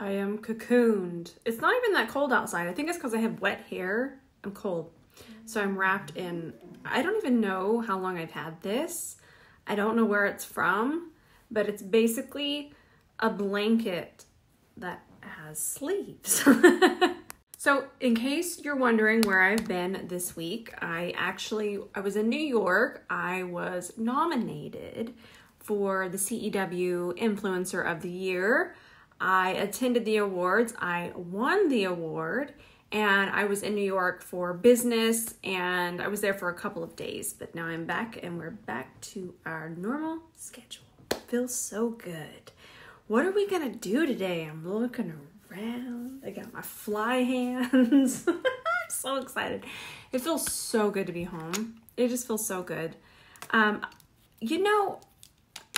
I am cocooned. It's not even that cold outside. I think it's because I have wet hair. I'm cold. So I'm wrapped in, I don't even know how long I've had this. I don't know where it's from, but it's basically a blanket that has sleeves. so in case you're wondering where I've been this week, I actually, I was in New York. I was nominated for the CEW Influencer of the Year. I attended the awards, I won the award, and I was in New York for business and I was there for a couple of days, but now I'm back and we're back to our normal schedule. Feels so good. What are we gonna do today? I'm looking around. I got my fly hands. I'm so excited. It feels so good to be home. It just feels so good. Um, you know,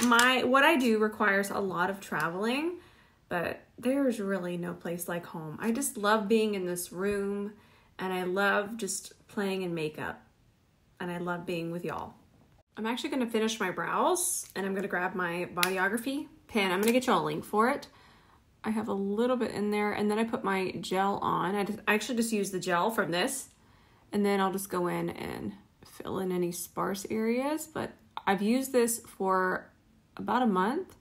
my what I do requires a lot of traveling but there's really no place like home. I just love being in this room and I love just playing in makeup and I love being with y'all. I'm actually to finish my brows and I'm to grab my Bodyography pen. I'm to get y'all a link for it. I have a little bit in there and then I put my gel on. I, just, I actually just use the gel from this and then I'll just go in and fill in any sparse areas. But I've used this for about a month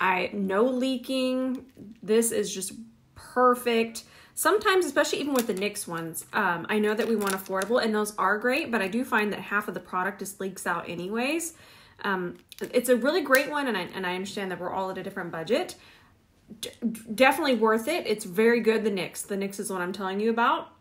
I no leaking. This is just perfect. Sometimes, especially even with the NYX ones, um, I know that we want affordable and those are great, but I do find that half of the product just leaks out anyways. Um, it's a really great one and I, and I understand that we're all at a different budget. D definitely worth it. It's very good, the NYX. The NYX is what I'm telling you about.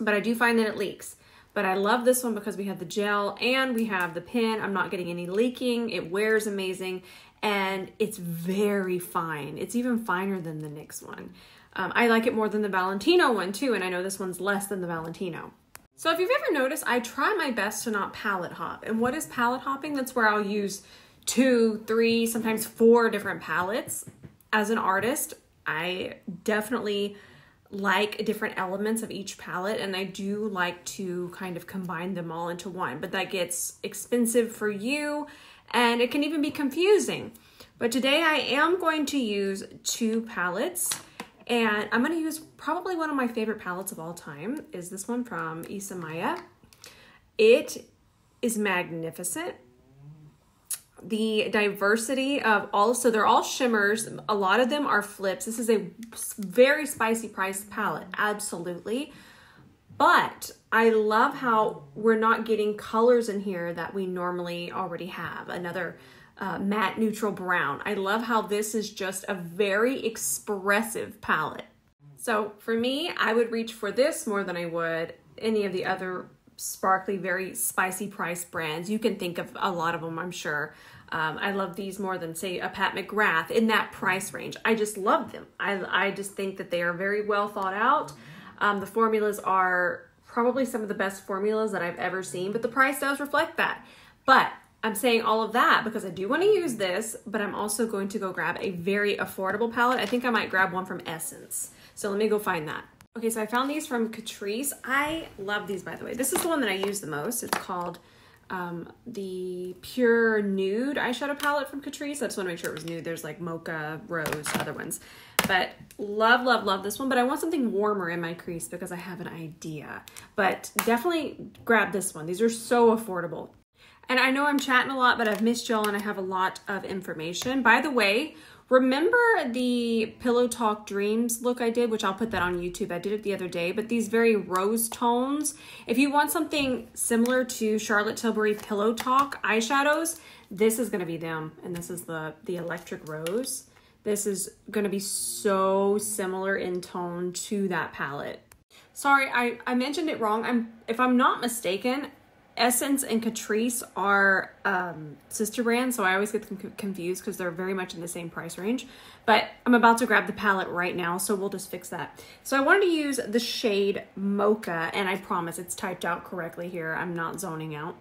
But I do find that it leaks. But I love this one because we have the gel and we have the pen. I'm not getting any leaking. It wears amazing and it's very fine. It's even finer than the NYX one. Um, I like it more than the Valentino one too, and I know this one's less than the Valentino. So if you've ever noticed, I try my best to not palette hop. And what is palette hopping? That's where I'll use two, three, sometimes four different palettes. As an artist, I definitely like different elements of each palette and I do like to kind of combine them all into one, but that gets expensive for you and it can even be confusing. But today I am going to use two palettes and I'm going to use probably one of my favorite palettes of all time is this one from Isamaya. It is magnificent. The diversity of all, so they're all shimmers. A lot of them are flips. This is a very spicy priced palette, absolutely. But I love how we're not getting colors in here that we normally already have. Another uh, matte neutral brown. I love how this is just a very expressive palette. So for me, I would reach for this more than I would any of the other sparkly, very spicy price brands. You can think of a lot of them, I'm sure. Um, I love these more than say a Pat McGrath in that price range. I just love them. I, I just think that they are very well thought out. Um, the formulas are probably some of the best formulas that I've ever seen, but the price does reflect that. But I'm saying all of that because I do want to use this, but I'm also going to go grab a very affordable palette. I think I might grab one from Essence. So let me go find that. Okay, so I found these from Catrice. I love these, by the way. This is the one that I use the most. It's called um, the Pure Nude eyeshadow palette from Catrice. I just want to make sure it was nude. There's like Mocha, Rose, other ones. But love, love, love this one. But I want something warmer in my crease because I have an idea. But definitely grab this one. These are so affordable. And I know I'm chatting a lot, but I've missed y'all and I have a lot of information. By the way, Remember the Pillow Talk Dreams look I did, which I'll put that on YouTube. I did it the other day, but these very rose tones. If you want something similar to Charlotte Tilbury Pillow Talk eyeshadows, this is gonna be them. And this is the, the electric rose. This is gonna be so similar in tone to that palette. Sorry, I, I mentioned it wrong. I'm If I'm not mistaken, Essence and Catrice are um, sister brands, so I always get them confused because they're very much in the same price range. But I'm about to grab the palette right now, so we'll just fix that. So I wanted to use the shade Mocha, and I promise it's typed out correctly here. I'm not zoning out.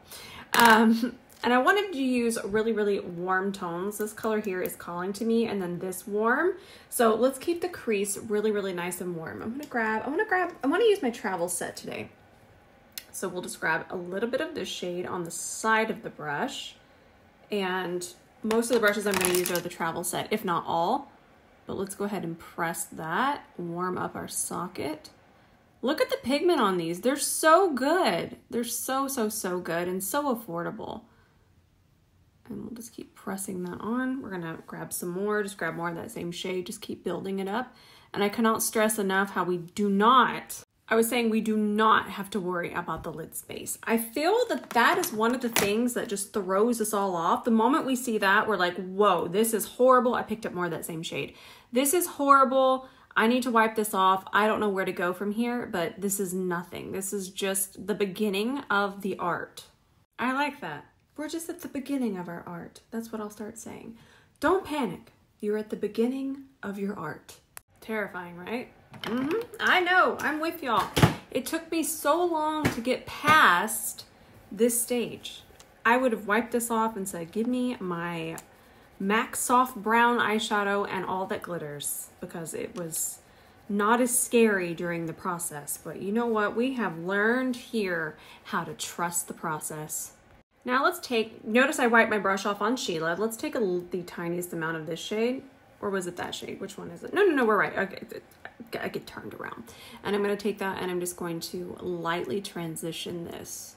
Um, and I wanted to use really, really warm tones. This color here is calling to me, and then this warm. So let's keep the crease really, really nice and warm. I'm gonna grab, I wanna grab, I wanna use my travel set today. So we'll just grab a little bit of this shade on the side of the brush. And most of the brushes I'm to use are the travel set, if not all. But let's go ahead and press that, warm up our socket. Look at the pigment on these. They're so good. They're so, so, so good and so affordable. And we'll just keep pressing that on. We're gonna grab some more, just grab more of that same shade, just keep building it up. And I cannot stress enough how we do not, I was saying we do not have to worry about the lid space. I feel that that is one of the things that just throws us all off. The moment we see that, we're like, whoa, this is horrible. I picked up more of that same shade. This is horrible. I need to wipe this off. I don't know where to go from here, but this is nothing. This is just the beginning of the art. I like that. We're just at the beginning of our art. That's what I'll start saying. Don't panic. You're at the beginning of your art. Terrifying, right? Mm-hmm. I know. I'm with y'all. It took me so long to get past this stage. I would have wiped this off and said, give me my MAC Soft Brown eyeshadow and all that glitters because it was not as scary during the process. But you know what? We have learned here how to trust the process. Now let's take, notice I wiped my brush off on Sheila. Let's take a, the tiniest amount of this shade. Or was it that shade? Which one is it? No, no, no, we're right. Okay, I get turned around. And I'm going to take that and I'm just going to lightly transition this.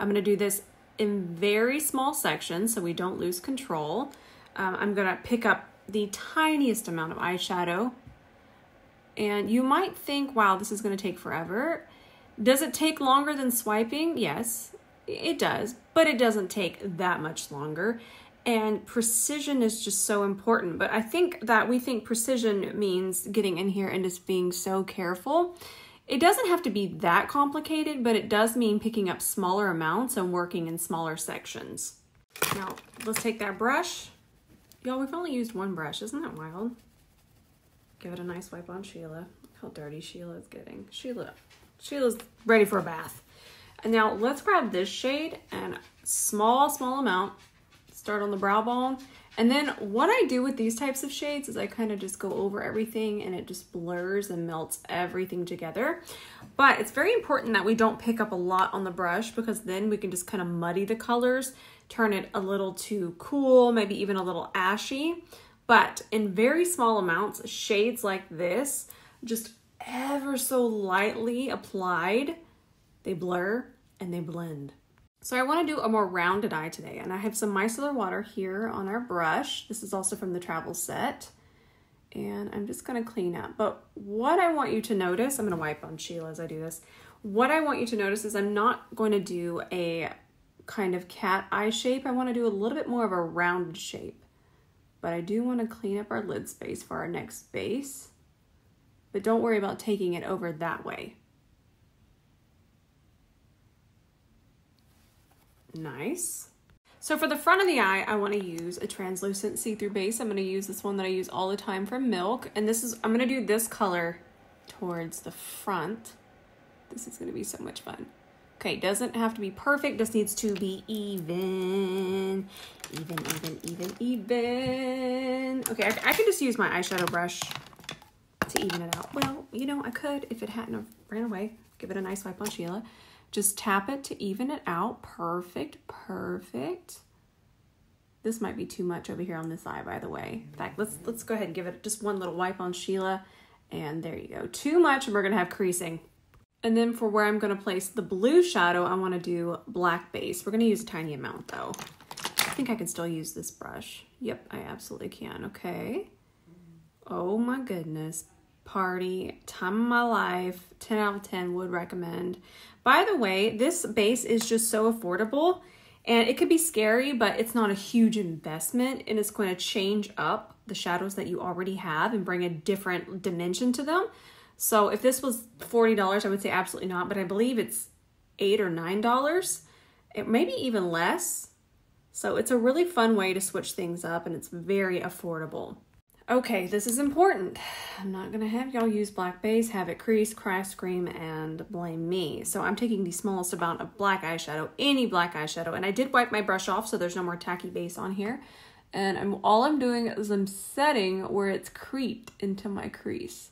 I'm going to do this in very small sections so we don't lose control. Um, I'm going to pick up the tiniest amount of eyeshadow. And you might think, wow, this is going to take forever. Does it take longer than swiping? Yes, it does, but it doesn't take that much longer. And precision is just so important. But I think that we think precision means getting in here and just being so careful. It doesn't have to be that complicated, but it does mean picking up smaller amounts and working in smaller sections. Now, let's take that brush. Y'all, we've only used one brush. Isn't that wild? Give it a nice wipe on Sheila. Look how dirty Sheila is getting. Sheila, Sheila's ready for a bath. And now let's grab this shade and small, small amount, start on the brow bone. And then what I do with these types of shades is I kind of just go over everything and it just blurs and melts everything together. But it's very important that we don't pick up a lot on the brush because then we can just kind of muddy the colors, turn it a little too cool, maybe even a little ashy. But in very small amounts, shades like this, just ever so lightly applied, they blur and they blend. So I want to do a more rounded eye today, and I have some micellar water here on our brush. This is also from the travel set, and I'm just going to clean up. But what I want you to notice, I'm going to wipe on Sheila as I do this. What I want you to notice is I'm not going to do a kind of cat eye shape. I want to do a little bit more of a rounded shape. But I do want to clean up our lid space for our next base. But don't worry about taking it over that way. Nice. So for the front of the eye, I want to use a translucent see-through base. I'm going to use this one that I use all the time from Milk. And this is, I'm going to do this color towards the front. This is going to be so much fun. Okay, doesn't have to be perfect, just needs to be even. Even, even, even, even. Okay, I, I can just use my eyeshadow brush to even it out. Well, you know, I could if it hadn't ran away. Give it a nice wipe on Sheila. Just tap it to even it out. Perfect, perfect. This might be too much over here on this eye, by the way. In fact, let's let's go ahead and give it just one little wipe on Sheila. And there you go. Too much and we're gonna have creasing. And then for where I'm gonna place the blue shadow, I wanna do black base. We're gonna use a tiny amount though. I think I can still use this brush. Yep, I absolutely can, okay. Oh my goodness, party, time of my life, 10 out of 10 would recommend. By the way, this base is just so affordable and it could be scary, but it's not a huge investment and it's going to change up the shadows that you already have and bring a different dimension to them. So if this was $40, I would say absolutely not, but I believe it's 8 or $9. It maybe even less. So it's a really fun way to switch things up and it's very affordable. Okay, this is important. I'm not gonna have y'all use black base, have it crease, cry, scream, and blame me. So I'm taking the smallest amount of black eyeshadow, any black eyeshadow, and I did wipe my brush off so there's no more tacky base on here. And I'm all I'm doing is I'm setting where it's creeped into my crease.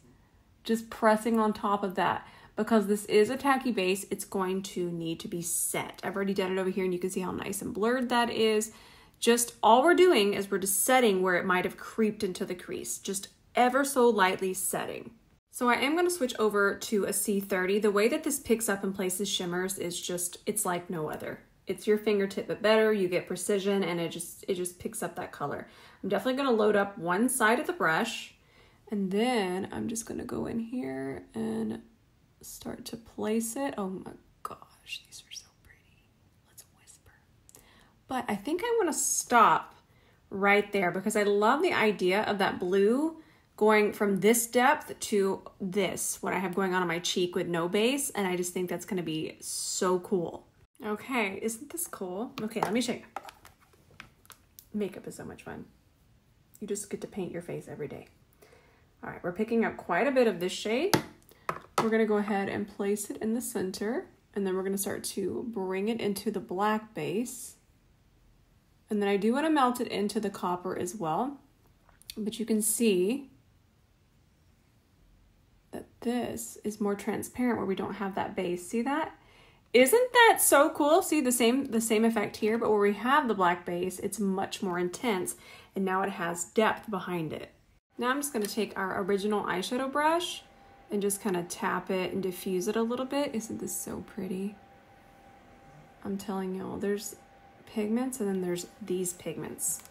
Just pressing on top of that. Because this is a tacky base, it's going to need to be set. I've already done it over here and you can see how nice and blurred that is. Just all we're doing is we're just setting where it might have creeped into the crease. Just ever so lightly setting. So I am going to switch over to a C30. The way that this picks up and places shimmers is just, it's like no other. It's your fingertip, but better. You get precision and it just, it just picks up that color. I'm definitely going to load up one side of the brush and then I'm just going to go in here and start to place it. Oh my gosh, these are so pretty. Let's whisper. But I think I want to stop right there because I love the idea of that blue going from this depth to this, what I have going on on my cheek with no base. And I just think that's gonna be so cool. Okay, isn't this cool? Okay, let me show you. Makeup is so much fun. You just get to paint your face every day. All right, we're picking up quite a bit of this shade. We're gonna go ahead and place it in the center and then we're gonna start to bring it into the black base. And then I do wanna melt it into the copper as well. But you can see that this is more transparent where we don't have that base. See that? Isn't that so cool? See the same the same effect here, but where we have the black base, it's much more intense and now it has depth behind it. Now I'm just gonna take our original eyeshadow brush and just kind of tap it and diffuse it a little bit. Isn't this so pretty? I'm telling y'all, there's pigments and then there's these pigments.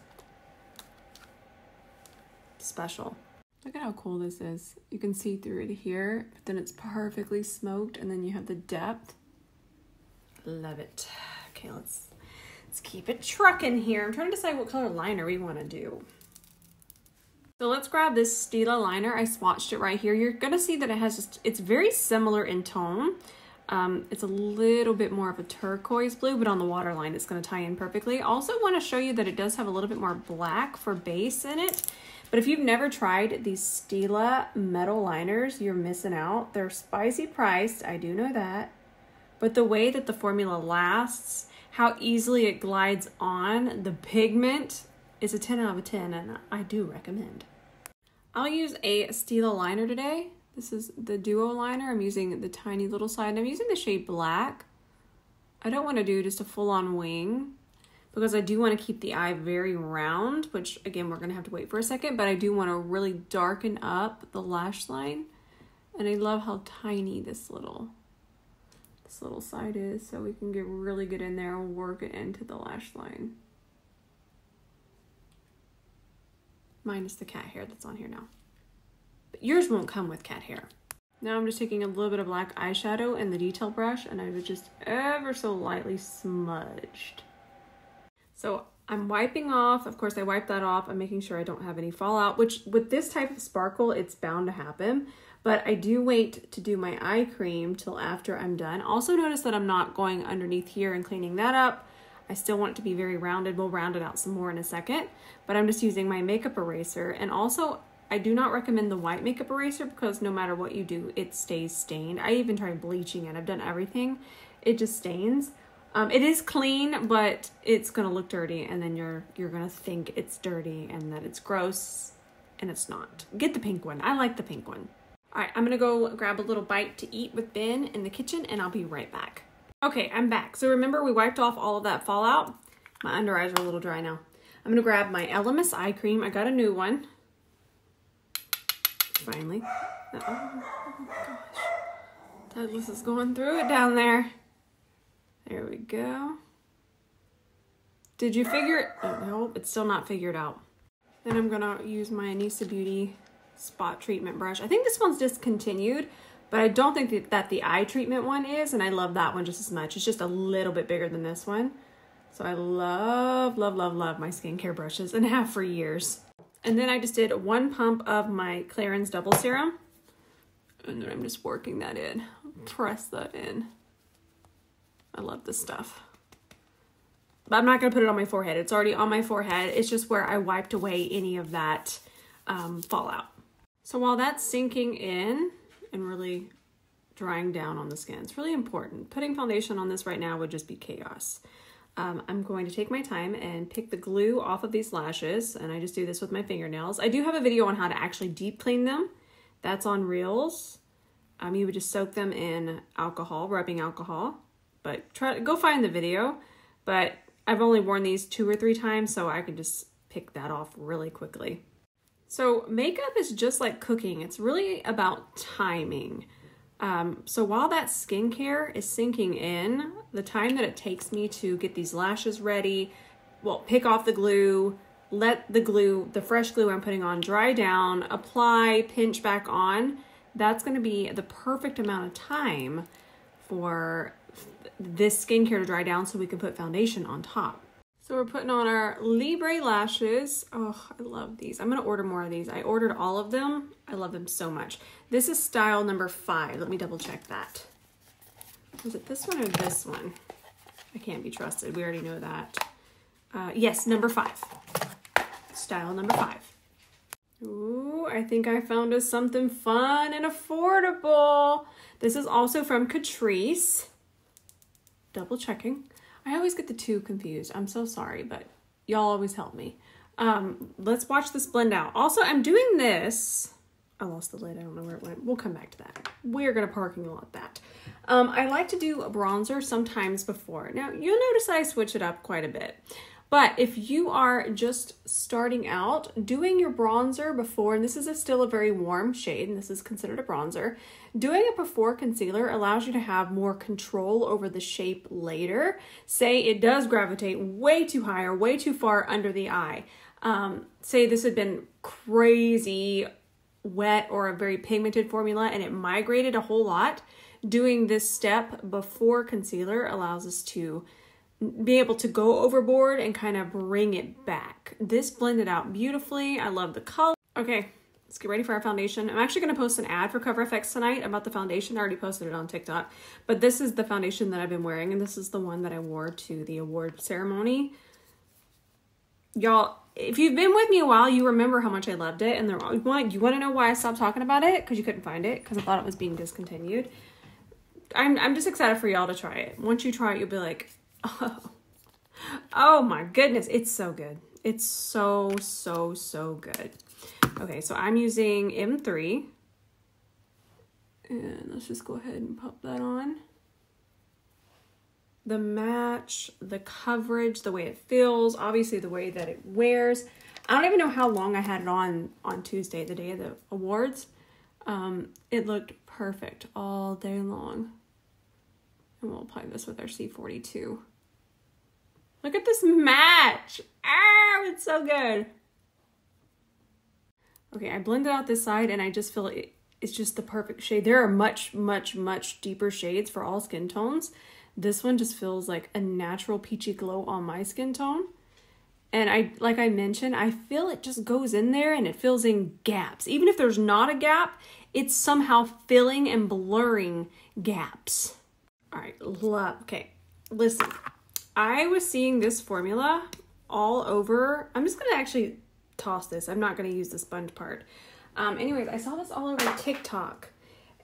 Special. Look at how cool this is. You can see through it here, but then it's perfectly smoked and then you have the depth. Love it. Okay, let's let's keep it trucking here. I'm trying to decide what color liner we want to do. So let's grab this Stila liner. I swatched it right here. You're gonna see that it has just, it's very similar in tone. Um, it's a little bit more of a turquoise blue, but on the waterline it's gonna tie in perfectly. Also wanna show you that it does have a little bit more black for base in it. But if you've never tried these Stila metal liners, you're missing out. They're spicy priced, I do know that. But the way that the formula lasts, how easily it glides on, the pigment is a 10 out of 10 and I do recommend. I'll use a Stila liner today. This is the Duo liner. I'm using the tiny little side. I'm using the shade Black. I don't want to do just a full-on wing because I do want to keep the eye very round, which again, we're going to have to wait for a second, but I do want to really darken up the lash line. And I love how tiny this little this little side is, so we can get really good in there and work it into the lash line. Minus the cat hair that's on here now. But yours won't come with cat hair. Now I'm just taking a little bit of black eyeshadow and the detail brush and I was just ever so lightly smudged. So I'm wiping off, of course I wipe that off. I'm making sure I don't have any fallout, which with this type of sparkle, it's bound to happen. But I do wait to do my eye cream till after I'm done. Also notice that I'm not going underneath here and cleaning that up. I still want it to be very rounded. We'll round it out some more in a second, but I'm just using my makeup eraser. And also I do not recommend the white makeup eraser because no matter what you do, it stays stained. I even tried bleaching it. I've done everything. It just stains. Um, it is clean, but it's gonna look dirty, and then you're you're gonna think it's dirty and that it's gross, and it's not. Get the pink one. I like the pink one. All right, I'm gonna go grab a little bite to eat with Ben in the kitchen, and I'll be right back. Okay, I'm back. So remember we wiped off all of that fallout? My under eyes are a little dry now. I'm gonna grab my Elemis eye cream. I got a new one. Finally. Oh, oh gosh. Douglas is going through it down there. There we go. Did you figure it? Oh, no, it's still not figured out. Then I'm gonna use my Anisa Beauty spot treatment brush. I think this one's discontinued, but I don't think that the eye treatment one is, and I love that one just as much. It's just a little bit bigger than this one. So I love, love, love, love my skincare brushes and have for years. And then I just did one pump of my Clarins Double Serum. And then I'm just working that in. Press that in. I love this stuff. But I'm not going to put it on my forehead. It's already on my forehead. It's just where I wiped away any of that um, fallout. So while that's sinking in and really drying down on the skin, it's really important. Putting foundation on this right now would just be chaos. Um, I'm going to take my time and pick the glue off of these lashes, and I just do this with my fingernails. I do have a video on how to actually deep clean them. That's on Reels. Um, you would just soak them in alcohol, rubbing alcohol, but try go find the video. But I've only worn these two or three times, so I can just pick that off really quickly. So makeup is just like cooking. It's really about timing. Um, so while that skincare is sinking in, the time that it takes me to get these lashes ready, well, pick off the glue, let the glue, the fresh glue I'm putting on dry down, apply, pinch back on, that's going to be the perfect amount of time for this skincare to dry down so we can put foundation on top. So we're putting on our Lybre lashes. Oh, I love these. I'm to order more of these. I ordered all of them. I love them so much. This is style number five. Let me double check that. Was it this one or this one? I can't be trusted. We already know that. Uh, yes, number five. Style number five. Ooh, I think I found us something fun and affordable. This is also from Catrice. Double checking. I always get the two confused. I'm so sorry, but y'all always help me. Um, let's watch this blend out. Also, I'm doing this. I lost the lid. I don't know where it went. We'll come back to that. We're going to parking a lot that. Um, I like to do a bronzer sometimes before. Now, you'll notice I switch it up quite a bit. But if you are just starting out, doing your bronzer before, and this is a, still a very warm shade, and this is considered a bronzer, doing it before concealer allows you to have more control over the shape later. Say it does gravitate way too high or way too far under the eye. Um, say this had been crazy wet or a very pigmented formula and it migrated a whole lot. Doing this step before concealer allows us to be able to go overboard and kind of bring it back. This blended out beautifully. I love the color. Okay, let's get ready for our foundation. I'm actually going to post an ad for Cover FX tonight about the foundation. I already posted it on TikTok. But this is the foundation that I've been wearing, and this is the one that I wore to the award ceremony. Y'all, if you've been with me a while, you remember how much I loved it. And you want, you want to know why I stopped talking about it? Because you couldn't find it, because I thought it was being discontinued. I'm, I'm just excited for y'all to try it. Once you try it, you'll be like, Oh. oh my goodness, it's so good. It's so, so, so good. Okay, so I'm using M3. And let's just go ahead and pop that on. The match, the coverage, the way it feels, obviously the way that it wears. I don't even know how long I had it on on Tuesday, the day of the awards. Um, it looked perfect all day long. And we'll apply this with our C42. Look at this match. Ah, it's so good. Okay, I blended out this side and I just feel it, it's just the perfect shade. There are much, much, much deeper shades for all skin tones. This one just feels like a natural peachy glow on my skin tone. And I, like I mentioned, I feel it just goes in there and it fills in gaps. Even if there's not a gap, it's somehow filling and blurring gaps. All right, love. Okay, listen. I was seeing this formula all over. I'm just to actually toss this. I'm not going to use the sponge part. Um, anyways, I saw this all over TikTok.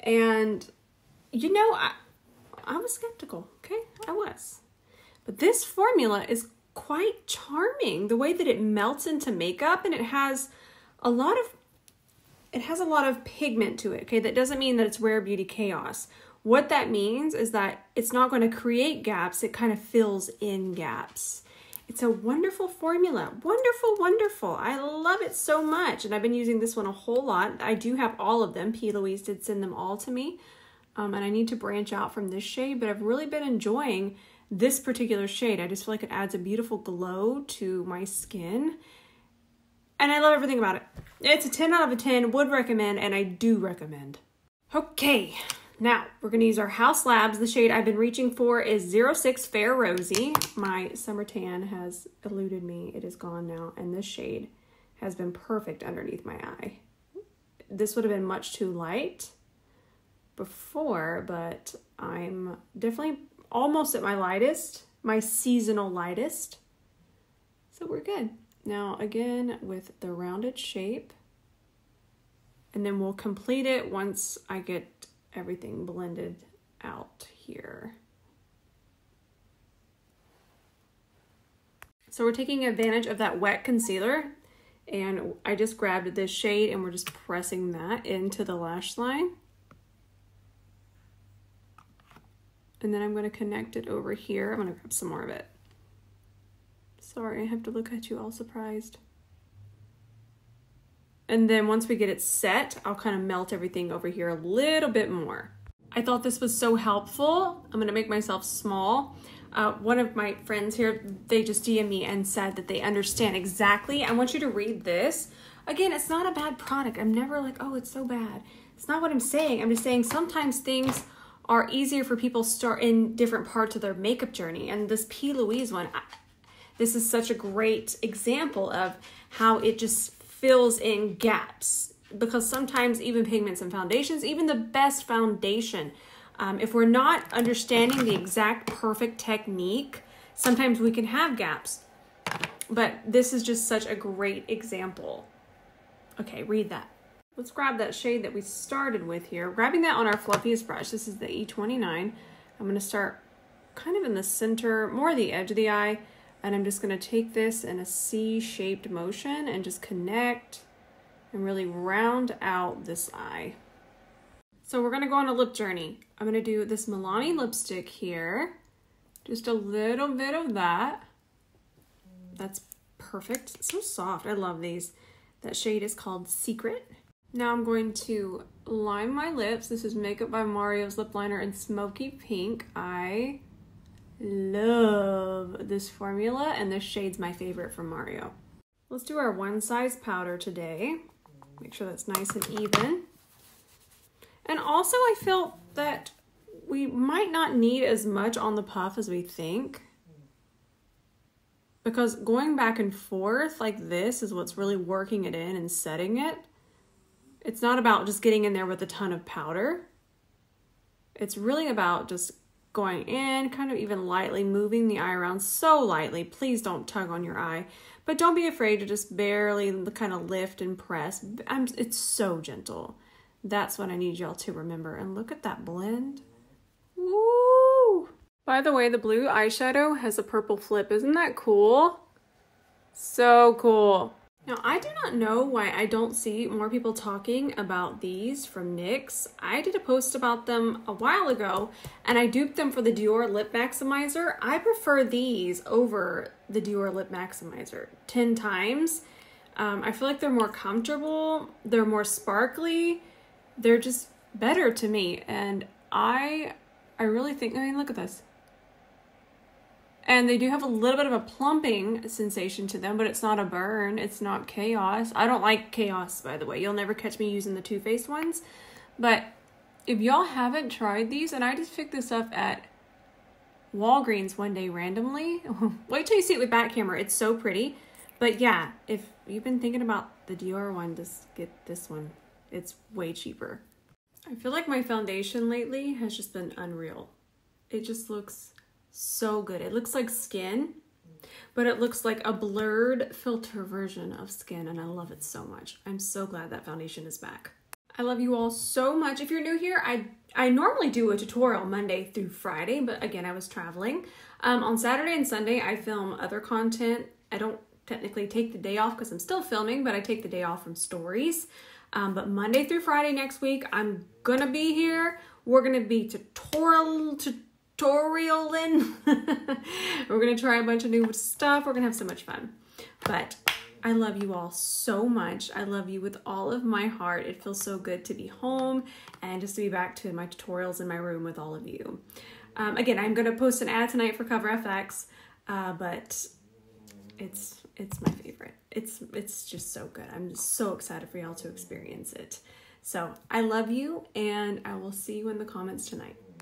And, you know, I, I was skeptical. Okay, I was. But this formula is quite charming. The way that it melts into makeup and it has a lot of it has a lot of pigment to it. Okay, that doesn't mean that it's rare beauty chaos. What that means is that it's not going to create gaps, it kind of fills in gaps. It's a wonderful formula. Wonderful, wonderful. I love it so much. And I've been using this one a whole lot. I do have all of them. P. Louise did send them all to me. Um, and I need to branch out from this shade, but I've really been enjoying this particular shade. I just feel like it adds a beautiful glow to my skin. And I love everything about it. It's a 10 out of a 10, would recommend, and I do recommend. Okay, now, we're going to use our Haus Labs. The shade I've been reaching for is 06 Fair Rosy. My summer tan has eluded me. It is gone now. And this shade has been perfect underneath my eye. This would have been much too light before, but I'm definitely almost at my lightest, my seasonal lightest. So we're good. Now, again, with the rounded shape, and then we'll complete it once I get everything blended out here. So we're taking advantage of that wet concealer and I just grabbed this shade and we're just pressing that into the lash line. And then I'm going to connect it over here. I'm going to grab some more of it. Sorry, I have to look at you all surprised. And then once we get it set, I'll kind of melt everything over here a little bit more. I thought this was so helpful. I'm gonna make myself small. Uh, one of my friends here, they just DM me and said that they understand exactly. I want you to read this. Again, it's not a bad product. I'm never like, oh, it's so bad. It's not what I'm saying. I'm just saying sometimes things are easier for people start in different parts of their makeup journey. And this P. Louise one, I, this is such a great example of how it just fills in gaps because sometimes even pigments and foundations, even the best foundation, um, if we're not understanding the exact perfect technique, sometimes we can have gaps. But this is just such a great example. Okay, read that. Let's grab that shade that we started with here. Grabbing that on our fluffiest brush. This is the E29. I'm going to start kind of in the center, more the edge of the eye. And I'm just going to take this in a C-shaped motion and just connect and really round out this eye. So we're going to go on a lip journey. I'm going to do this Milani lipstick here. Just a little bit of that. That's perfect. So soft. I love these. That shade is called Secret. Now I'm going to line my lips. This is Makeup by Mario's lip liner in Smoky Pink. I love this formula and this shade's my favorite from Mario. Let's do our one size powder today. Make sure that's nice and even. And also I felt that we might not need as much on the puff as we think. Because going back and forth like this is what's really working it in and setting it. It's not about just getting in there with a ton of powder. It's really about just going in, kind of even lightly moving the eye around so lightly. Please don't tug on your eye, but don't be afraid to just barely kind of lift and press. I'm, it's so gentle. That's what I need y'all to remember. And look at that blend. Woo! By the way, the blue eyeshadow has a purple flip. Isn't that cool? So cool. Now, I do not know why I don't see more people talking about these from NYX. I did a post about them a while ago, and I duped them for the Dior Lip Maximizer. I prefer these over the Dior Lip Maximizer 10 times. Um, I feel like they're more comfortable, they're more sparkly, they're just better to me, and I, I really think, I mean, look at this. And they do have a little bit of a plumping sensation to them, but it's not a burn. It's not chaos. I don't like chaos, by the way. You'll never catch me using the Too Faced ones. But if y'all haven't tried these, and I just picked this up at Walgreens one day randomly. Wait till you see it with back camera. It's so pretty. But yeah, if you've been thinking about the Dior one, just get this one. It's way cheaper. I feel like my foundation lately has just been unreal. It just looks so good. It looks like skin, but it looks like a blurred filter version of skin, and I love it so much. I'm so glad that foundation is back. I love you all so much. If you're new here, I I normally do a tutorial Monday through Friday, but again, I was traveling. Um, on Saturday and Sunday, I film other content. I don't technically take the day off because I'm still filming, but I take the day off from stories. Um, but Monday through Friday next week, I'm gonna be here. We're gonna be tutorial to tutorialing. We're gonna try a bunch of new stuff. We're gonna have so much fun. But I love you all so much. I love you with all of my heart. It feels so good to be home and just to be back to my tutorials in my room with all of you. Um, again, I'm gonna post an ad tonight for Cover FX, uh, but it's it's my favorite. It's it's just so good. I'm just so excited for y'all to experience it. So I love you, and I will see you in the comments tonight.